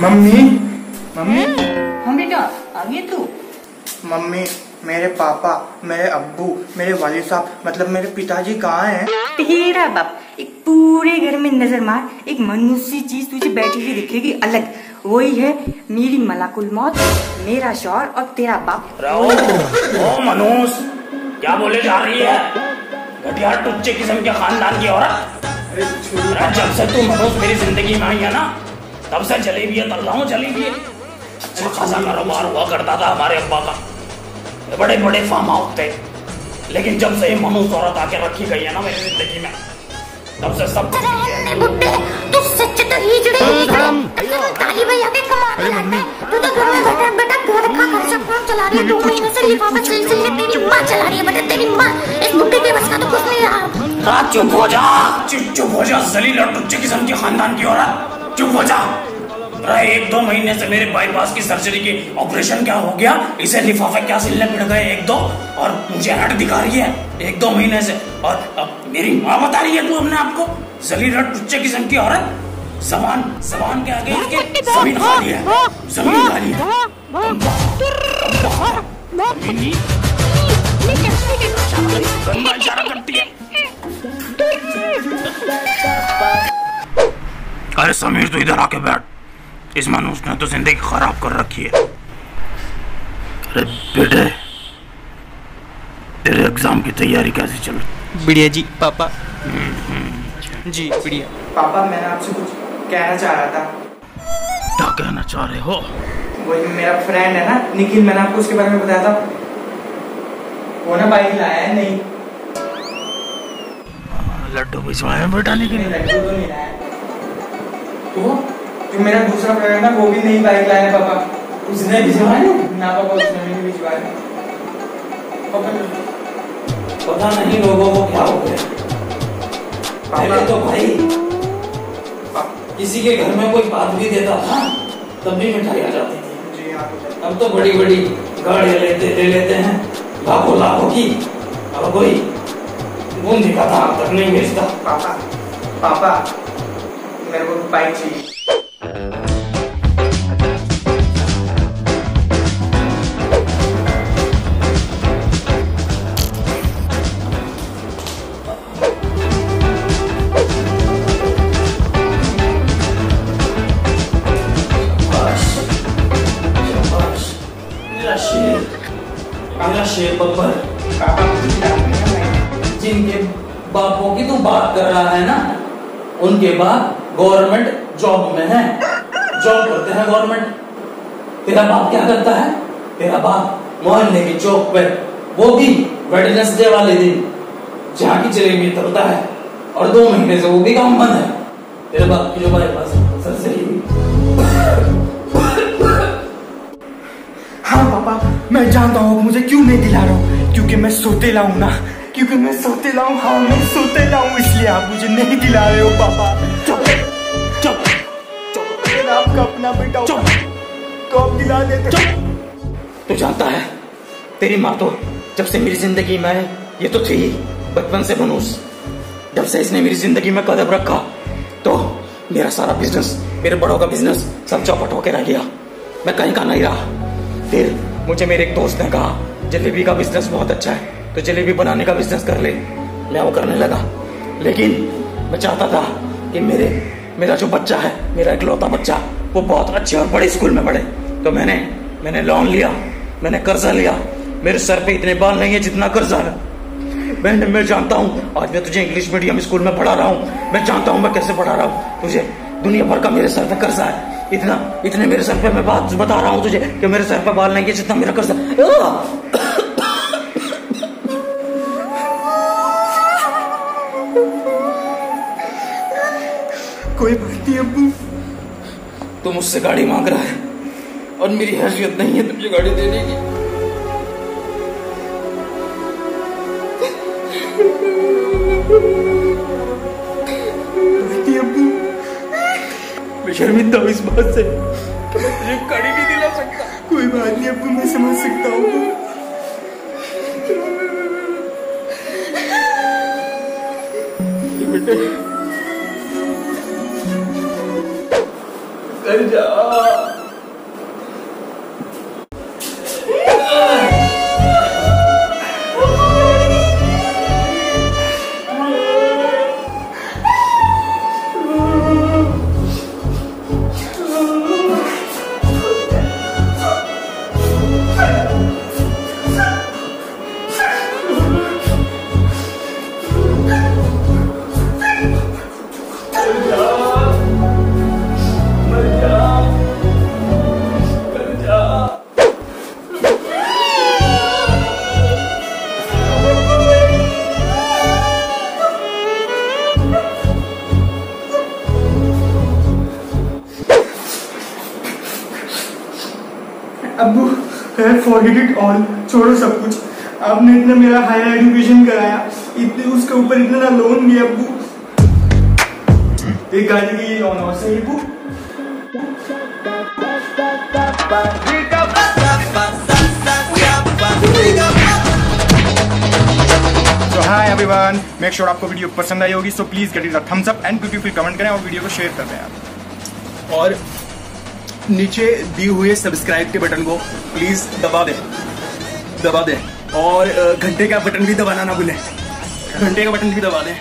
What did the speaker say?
Mummy? Mummy? हाँ बेटा आ गई तू। मम्मी मेरे पापा मेरे अब्बू मेरे वाले साहब मतलब मेरे पिताजी कहाँ हैं? तेरा बाप एक पूरे घर में नज़र मार एक मनुष्य चीज़ तुझे बैठी हुई दिखेगी अलग। वही है मेरी मलाकुल मौत मेरा शौहर और तेरा बाप। ओ मनोज क्या बोले जा रही है? घटिया टुच्चे किस्म के खानदान की औरत। जब से तू मनोज मेरी ज़िंदगी में आई है ना तब से चली भी है तल्ला हूँ चली भी है। अच्छा खासा कारोबार हुआ करता था हमारे अब्बा का। बड़े बड़े फार्म हाउस थे लेकिन जब से ये मनोज औरत आके रखी गई है ना मेरी ज़िंदगी में तब से सब बुड्ढे तू सच तो हिजड़े हिजड़े ताली भैया के कमाने लगता है। तू तो घर में बैठा बेटा घर का खर्चा कौन चला रही है? दो महीने से लिफाफा सिल सिल के तेरी माँ चला रही है बेटा तेरी माँ। इस बुड्ढे के बस का तो कुछ नहीं रहा। चुप हो जा चुप चुप हो जा जलील और टुच्चे किस्म की खानदान की औरत। चुप हो जा अरे एक दो महीने से मेरे बाईपास की सर्जरी की ऑपरेशन क्या हो गया इसे लिफाफे क्या सिलने पड़ गए एक दो और मुझे हट दिखा रही है एक दो महीने से और अब मेरी माँ बता रही है तू अपने आपको जली रट टुच्चे किस्म की औरत जबान जबान के आगे इसके ज़मीन खाली है ज़मीन खाली है इशारा करती है अरे समीर तू इधर आके बैठ? इस मनुष्य ने तो ज़िंदगी खराब कर रखी है। अरे बेटे तेरे एग्ज़ाम की तैयारी कैसी चल रही? बढ़िया जी पापा। जी बढ़िया। पापा मैंने आपसे कुछ कहना चाह रहा था। क्या कहना चाह रहे हो? वही मेरा फ्रेंड है ना निखिल मैंने आपको उसके बारे में बताया था। वो ना बाइक लाया है नहीं। लड्डू भिजवाए बेटा नहीं, लड्डू तो नहीं लाया। तो जो मेरा दूसरा फ्रेंड है ना वो भी नई बाइक लाया पापा। उसने भिजवाए ना पापा उसने भी नहीं भिजवाया। पापा पता नहीं लोगों को क्या हो गया। पहले तो भाई किसी के घर में कोई बात भी देता था तब भी मिठाई आ जाती थी। हाँ अब तो बड़ी बड़ी गाड़ियाँ लेते ले लेते हैं। लाखों लाखों की। और कोई बूंदी का दाम तक नहीं बेचता। पापा पापा मेरे को बाइक चाहिए हैं भाई। जिनके बापों की तू बात कर रहा है ना, उनके बाप गवर्नमेंट जॉब में है। जॉब करते हैं गवर्नमेंट। तेरा बाप क्या करता है? तेरा बाप मोहल्ले की चौक पे वो भी वेडनेसडे वाले दिन जहाँ की जलेबी तलता है और दो महीने से वो भी काम बंद है। तेरे बाप की जो हमारे पास सर्जरी हुई हाँ। पापा, मैं जानता हूँ मुझे क्यों नहीं दिला रहा हूँ? क्योंकि मैं सोते लाऊ ना। क्योंकि मैं सोते लाऊ हाँ मैं सोतेला हूँ इसलिए आप मुझे नहीं दिला रहे हो, पापा। आपका अपना बेटा तो आप दिला देते। तू जानता है तेरी माँ तो जब से मेरी ज़िंदगी में ये तो थी बचपन से बनूस। जब से इसने मेरी ज़िंदगी में कदम रखा तो मेरा सारा बिज़नेस मेरे बड़ों का बिज़नेस सब चौपट होकर रह गया। मैं कहीं का नहीं रहा। फिर मुझे मेरे एक दोस्त ने कहा जलेबी का बिज़नेस बहुत अच्छा है तो जलेबी बनाने का बिज़नेस कर ले। मैं वो करने लगा। लेकिन मैं चाहता था कि मेरे मेरा जो बच्चा है मेरा इकलौता बच्चा वो बहुत अच्छे और बड़े स्कूल में पढ़े। तो मैंने मैंने लोन लिया, मैंने कर्जा लिया। मेरे सर पे इतने बाल नहीं है जितना कर्जा है। मैंने मैं जानता हूँ, आज मैं तुझे इंग्लिश मीडियम स्कूल में पढ़ा रहा हूँ। मैं जानता हूँ मैं कैसे पढ़ा रहा हूँ। तुझे, दुनिया भर का मेरे सर पे कर्जा है। इतना, इतने मेरे सर पे मैं बात बता रहा हूँ तुझे कि मेरे सर पे बाल नहीं है जितना मेरा कर्जा कोई बात नहीं अब्बू तू मुझसे गाड़ी मांग रहा है और मेरी हैसियत नहीं है तुझे गाड़ी देने की। शर्मिंदा हूँ इस बात से तुझे गाड़ी नहीं दिला सकता। कोई बात नहीं अब मैं समझ सकता हूँ। बेटे कर जा अबू फॉरगेट इट ऑल छोड़ो सब कुछ। आपने इतना मेरा हायर एजुकेशन कराया इतने उसके ऊपर इतना लोन दिया अबू। एक गाड़ी की ये लोन और सही अबू। तो हाय एवरीवन मेक श्योर आपको वीडियो पसंद आई होगी so please get it a thumbs up and beautiful comment करें और वीडियो को शेयर कर दें आप। और नीचे दिए हुए सब्सक्राइब के बटन को प्लीज़ दबा दें दबा दें। और घंटे का बटन भी दबाना ना भूलें। घंटे का बटन भी दबा दें।